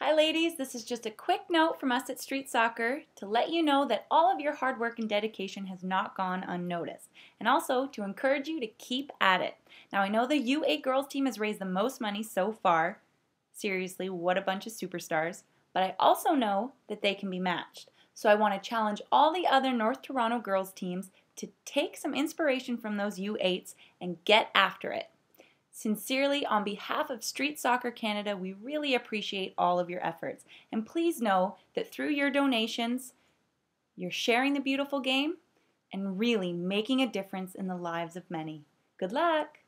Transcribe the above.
Hi ladies, this is just a quick note from us at Street Soccer to let you know that all of your hard work and dedication has not gone unnoticed and also to encourage you to keep at it. Now I know the U8 girls team has raised the most money so far. Seriously, what a bunch of superstars. But I also know that they can be matched. So I want to challenge all the other North Toronto girls teams to take some inspiration from those U8s and get after it. Sincerely, on behalf of Street Soccer Canada, we really appreciate all of your efforts. And please know that through your donations, you're sharing the beautiful game and really making a difference in the lives of many. Good luck!